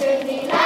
should you.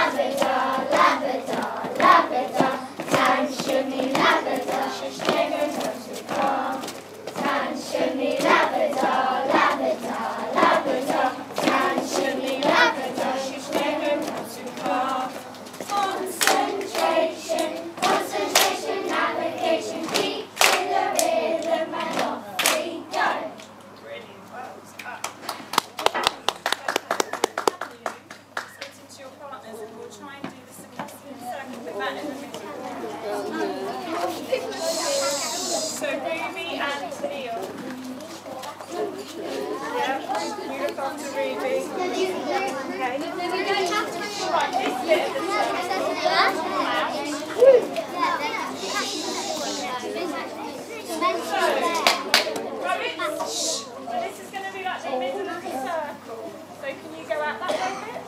So can you go out that way a bit?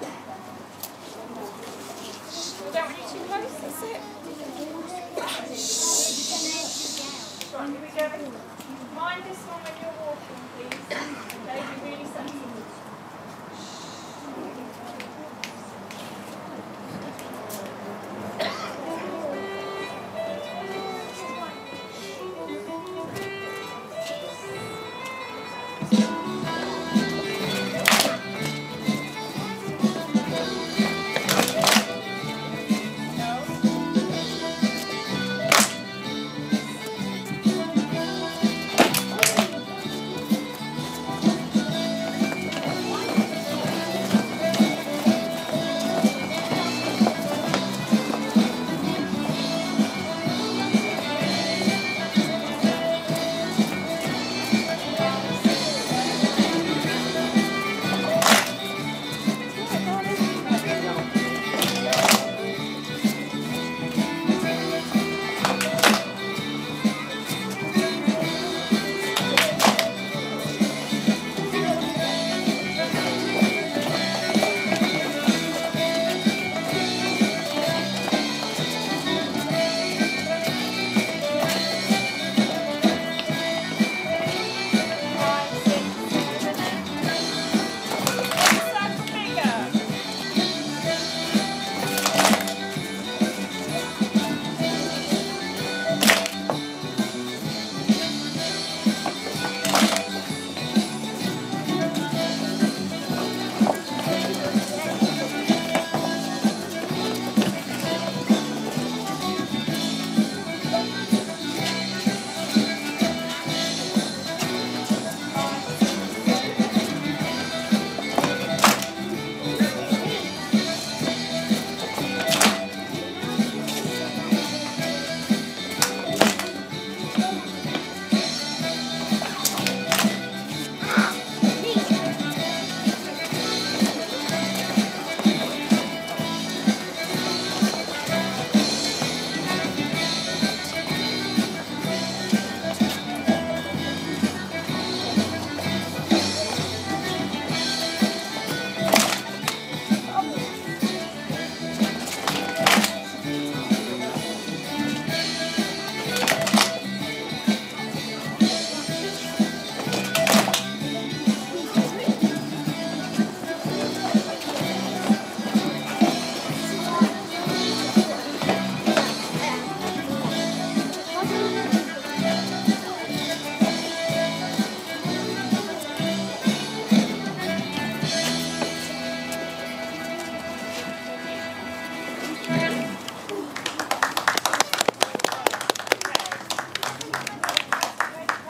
Don't want you too close, that's it. Right, here we go. Mind this one when you're